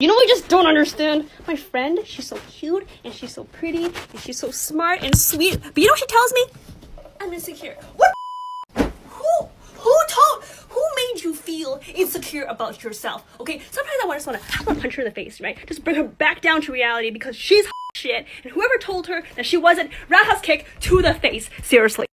You know, I just don't understand. My friend, she's so cute and she's so pretty and she's so smart and sweet. But you know what she tells me? I'm insecure. What? Who? Who told? Who made you feel insecure about yourself? Okay, sometimes I just want to, I want to punch her in the face, right? Just bring her back down to reality because she's shit, and whoever told her that she wasn't, roundhouse kick to the face. Seriously.